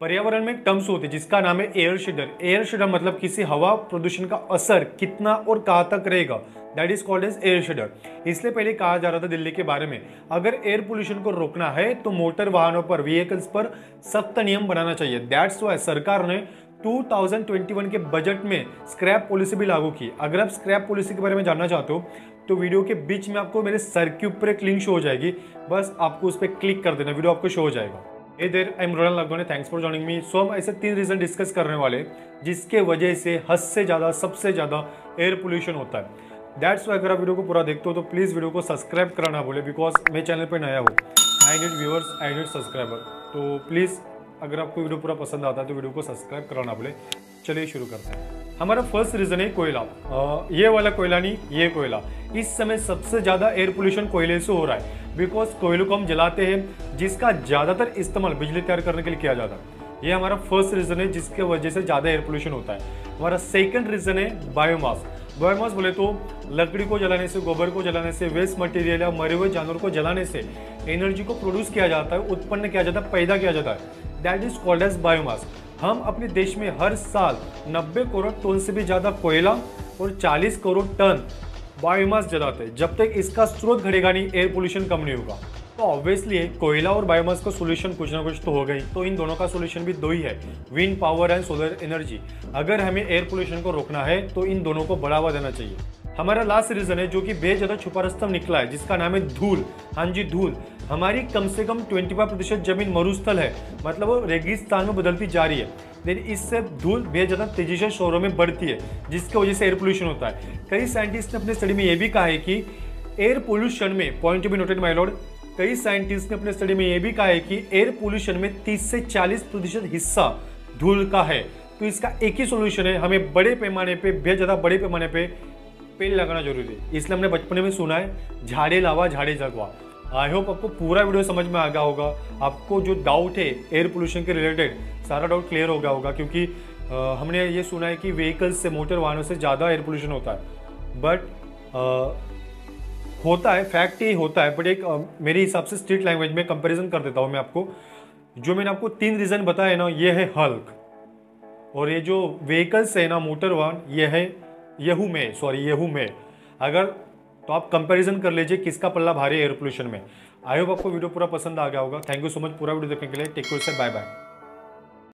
पर्यावरण में एक टर्म्स होती है, जिसका नाम है एयर शेडर एयर शेडर मतलब किसी हवा प्रदूषण का असर कितना और कहाँ तक रहेगा? That is called as air shedder इसलिए पहले कहा जा रहा था दिल्ली के बारे में, अगर एयर पोल्यूशन को रोकना है तो मोटर वाहनों पर व्हीकल्स पर सख्त नियम बनाना चाहिए। दैट्स वाई सरकार ने 2021 के बजट में स्क्रैप पॉलिसी भी लागू की। अगर आप स्क्रैप पॉलिसी के बारे में जानना चाहते हो तो वीडियो के बीच में आपको मेरे सर के ऊपर एक लिंक शो हो जाएगी। बस आपको उस पर क्लिक कर देना वीडियो आपको शो हो जाएगा। Hey there I am Rohan लगवाने thanks for joining me so हम ऐसे तीन रीजन डिस्कस करने वाले, जिसके वजह से हद से ज़्यादा, सबसे ज़्यादा एयर पोल्यूशन होता है। दैट्स वाई अगर आप वीडियो को पूरा देखते हो तो प्लीज़ वीडियो को सब्सक्राइब करना बोले बिकॉज़ मैं चैनल पर नया हूँ। I need viewers I need subscriber तो प्लीज़ अगर आपको वीडियो पूरा पसंद आता है तो वीडियो को सब्सक्राइब कराना बोले चलिए शुरू करते हैं। हमारा फ़र्स्ट रीजन है कोयला। ये वाला कोयला नहीं, ये कोयला। इस समय सबसे ज़्यादा एयर पोल्यूशन कोयले से हो रहा है। बिकॉज़ कोयलों को हम जलाते हैं, जिसका ज़्यादातर इस्तेमाल बिजली तैयार करने के लिए किया जाता है। ये हमारा फ़र्स्ट रीजन है, जिसके वजह से ज़्यादा एयर पोल्यूशन होता है। हमारा सेकंड रीजन है बायोमास बायोमास बोले तो लकड़ी को जलाने से, गोबर को जलाने से वेस्ट मटेरियल या मरे हुए जानवर को जलाने से एनर्जी को प्रोड्यूस किया जाता है, उत्पन्न किया जाता है, पैदा किया जाता है। That is called as biomass हम अपने देश में हर साल 90 करोड़ टन से भी ज़्यादा कोयला और 40 करोड़ टन बायोमास जलाते हैं। जब तक इसका स्रोत घटेगा नहीं एयर पोल्यूशन कम नहीं होगा। तो ऑब्वियसली कोयला और बायोमास का सोल्यूशन कुछ ना कुछ तो हो। गई तो इन दोनों का सोल्यूशन भी दो ही है। Wind power and solar energy अगर हमें एयर पोल्यूशन को रोकना है तो इन दोनों को बढ़ावा देना चाहिए। हमारा लास्ट रीजन है, जो कि बेहद ज़्यादा छुपा रस्तम निकला है, जिसका नाम है धूल। हाँ जी, धूल। हमारी कम से कम 25 प्रतिशत ज़मीन मरुस्थल है मतलब वो रेगिस्तान में बदलती जा रही है। लेकिन इससे धूल बेहद ज़्यादा तेज़ी से शहरों में बढ़ती है, जिसकी वजह से एयर पोल्यूशन होता है। कई साइंटिस्ट ने अपने स्टडी में यह भी कहा है कि एयर पोल्यूशन में point be noted my lord कई साइंटिस्ट ने अपने स्टडी में यह भी कहा है कि एयर पोल्यूशन में 30 से 40 प्रतिशत हिस्सा धूल का है। तो इसका एक ही सोल्यूशन है, हमें बड़े पैमाने पे बेहद ज़्यादा बड़े पैमाने पे पेड़ लगाना ज़रूरी है। इसलिए हमने बचपन में सुना है झाड़े लावा झाड़े जगवा। आई होप आपको पूरा वीडियो समझ में आ गया होगा। आपको जो डाउट है एयर पोल्यूशन के रिलेटेड सारा डाउट क्लियर हो गया होगा क्योंकि आ, हमने ये सुना है कि व्हीकल्स से मोटर वाहनों से ज़्यादा एयर पोल्यूशन होता है। बट होता है फैक्ट ही होता है बट एक आ, मेरे हिसाब से स्ट्रीट लैंग्वेज में कंपैरिजन कर देता हूँ मैं आपको। जो मैंने आपको तीन रीज़न बताया ना ये है हल्क और ये जो व्हीकल्स है ना मोटर वाहन ये है यहू में सॉरी यहू में। अगर तो आप कंपैरिजन कर लीजिए किसका पल्ला भारी एयर पोल्यूशन में। आई होप आपको वीडियो पूरा पसंद आ गया होगा। थैंक यू सो मच पूरा वीडियो देखने के लिए टेक केयर से बाय बाय